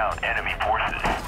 out enemy forces.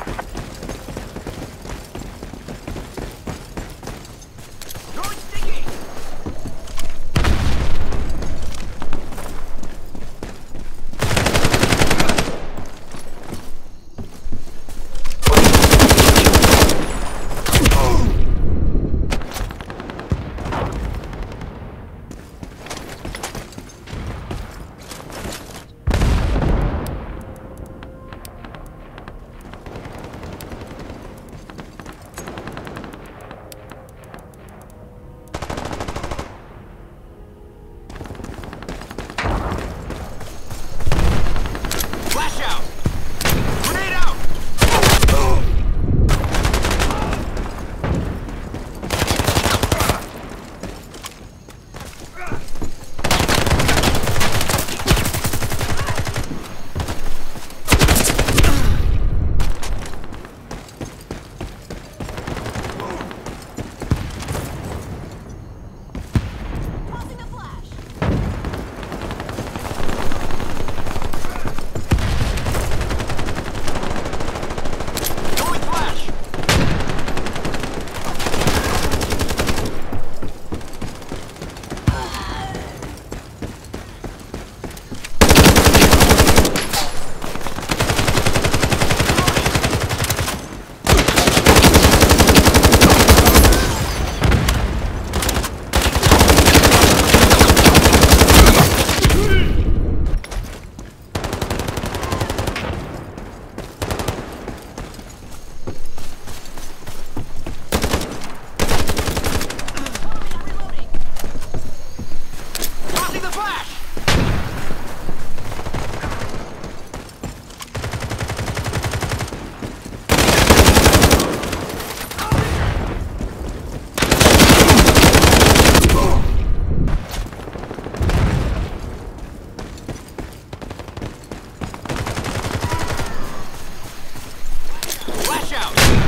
out!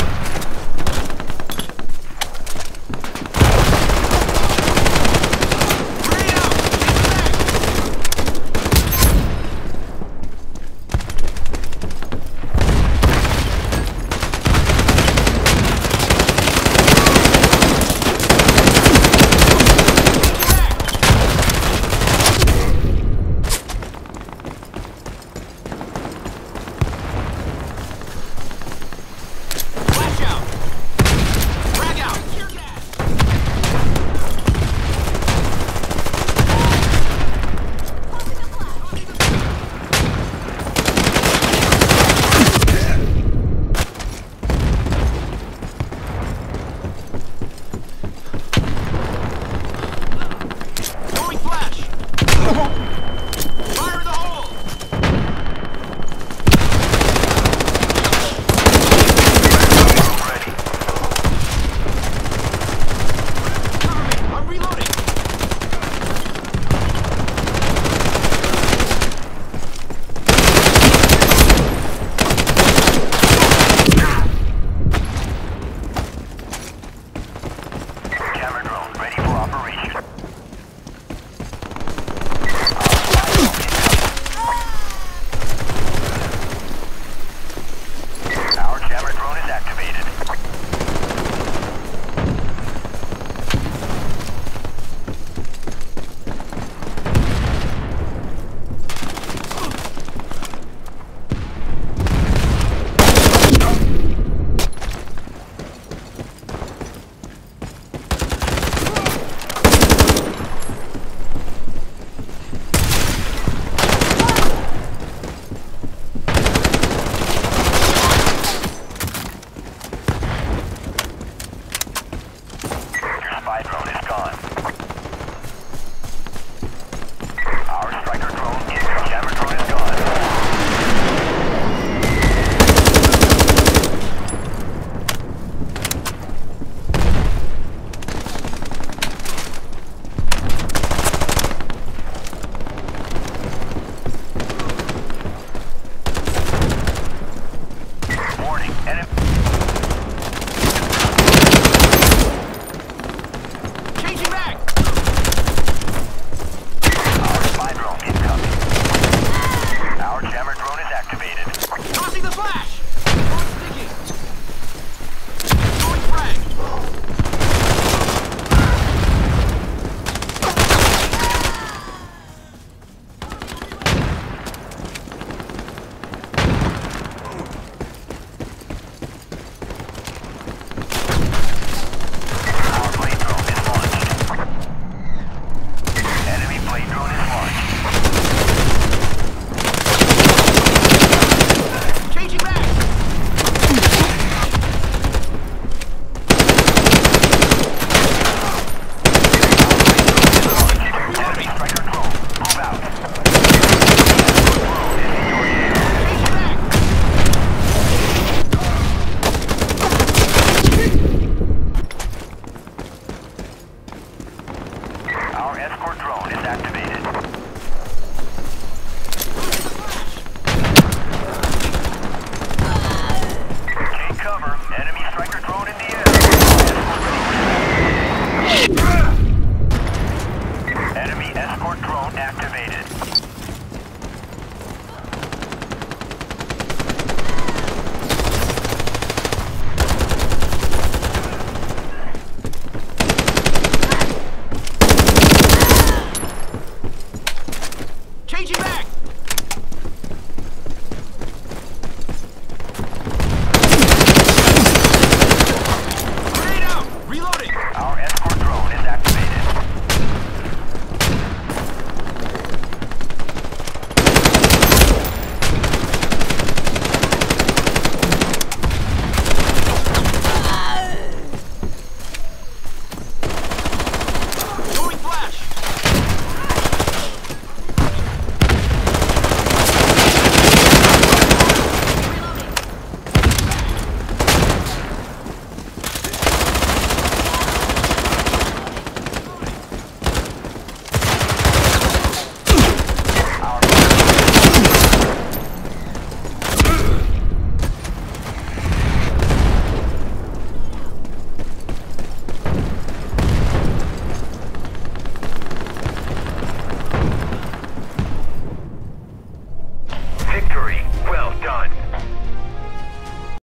Is activated.